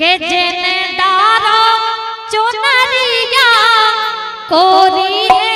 के रे डारो चुनरिया कोरी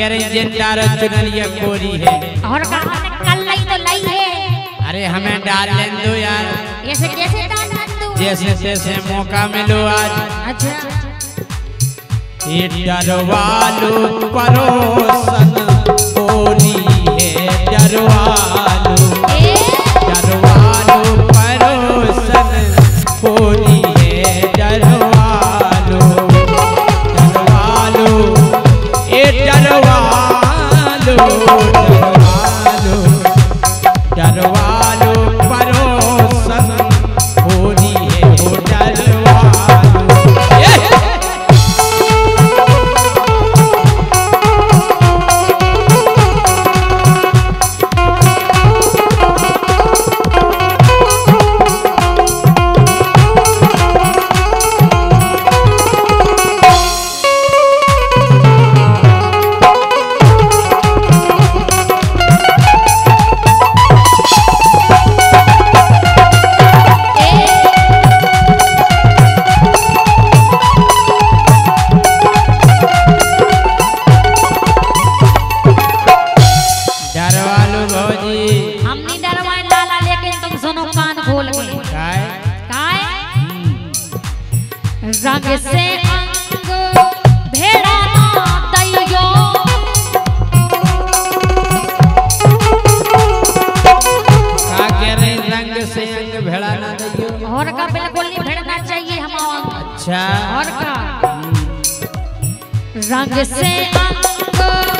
केरे जेंडार चुनरिया कोरी है। और कहा कल लाई तो लाई है। अरे हमें डाल लें दो यार। ऐसे कैसे डालना दो जैसे तैसे मौका मिलो आज। अच्छा। ये डरवालू परोसन कोरी है डरवालू। रंग से अंग भेड़ा ना दैयो। का कह रहे रंग से अंग भेड़ा ना दियो। और का बिल्कुल नहीं भेड़ना चाहिए हम अच्छा। और का रंग से अंग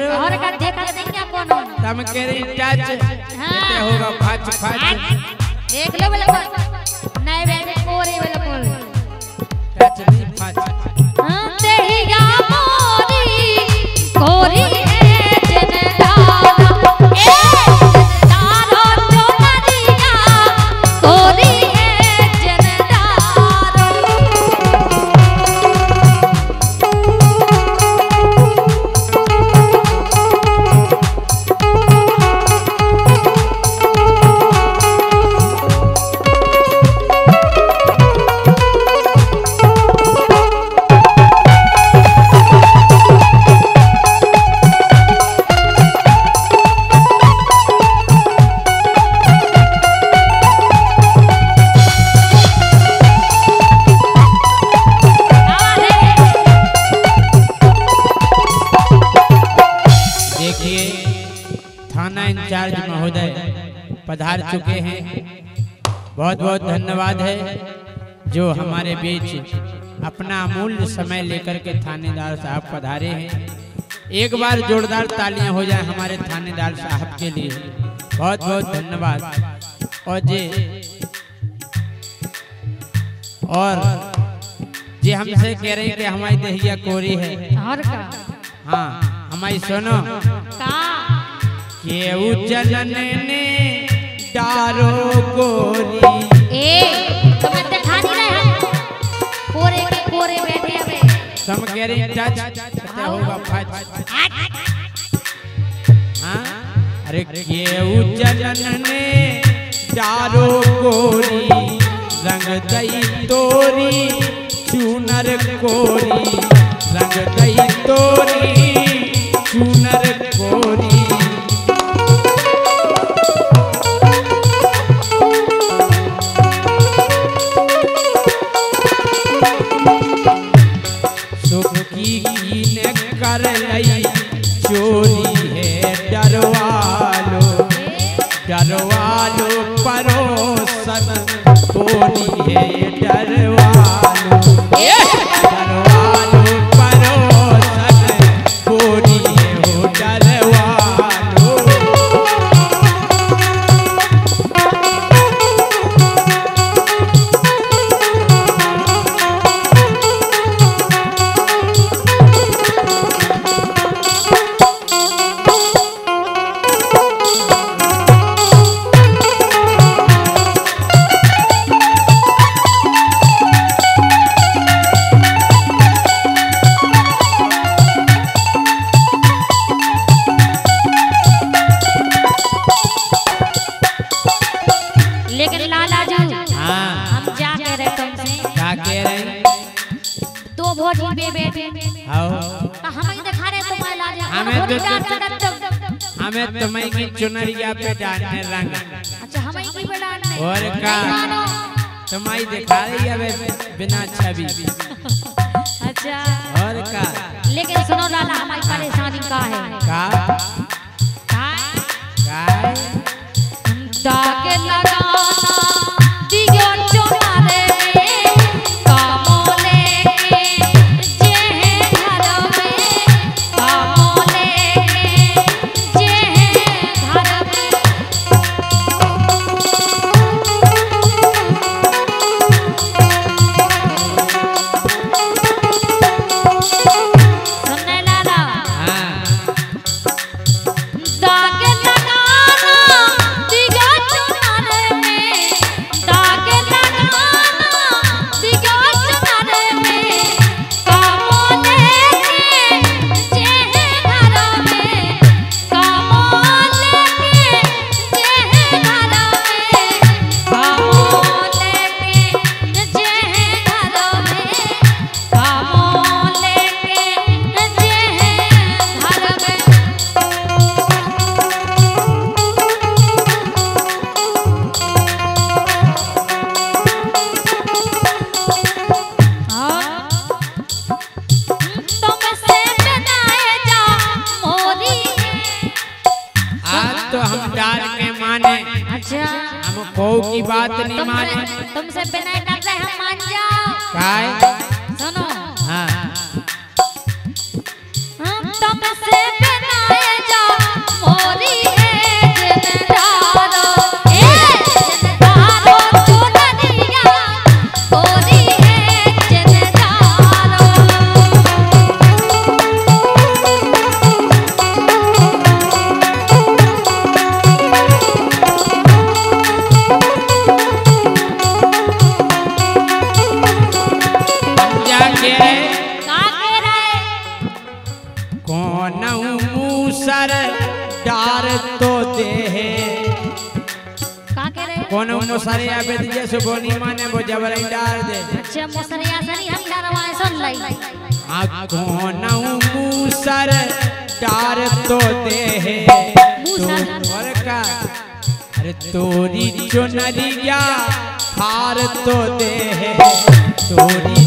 करो। और का देखा नहीं क्या कोनो तम कह रही टच कितने होगा फच फच देख लो बिल्कुल नहीं बेबी कोरी बिल्कुल टच नहीं फच पधार चुके हैं। बहुत बहुत धन्यवाद है जो हमारे बीच अपना अमूल्य समय लेकर के थानेदार साहब पधारे हैं। एक बार जोरदार तालियाँ हो जाए हमारे थानेदार साहब के लिए। बहुत बहुत धन्यवाद। और जे और जे हमसे कह रहे हैं कि हमारी दहिया कोरी है। हाँ हमारी सुनो। का जनन ने डारो गोरी ए तुम्हें देखा नहीं रहे हम कोरे के कोरे बैठे हवे तुम कह रहे हैं टच क्या होगा फच हाँ? अरे केहू जनन ने डारो गोरी रंग दई तोरी चूनर कोरी। रंग दई तोरी। भोजी बे बैठे हमें तो दिखा रहे तुम्हारे लाला हमें तो- हमें तो हमें तुम्हें की चुनरिया पे डालने रंग। अच्छा हमें ही की बनाने और का तुम्हारी दिखा रही है बे- बिना छवि। अच्छा। और का लेकिन सुनो लाला हमारी परेशानी का है? का तुमसे बिना कर रहे हम मान जाओ। कौन मूसर या बेद जैसे बोनी माने वो जबरई डाल दे अच्छा मोसरिया सरी हम डरवाए सुन लई आ कौन मूसर डार तो दे मूसर? तो और का अरे तोरी चुनरिया हार तो दे तोरी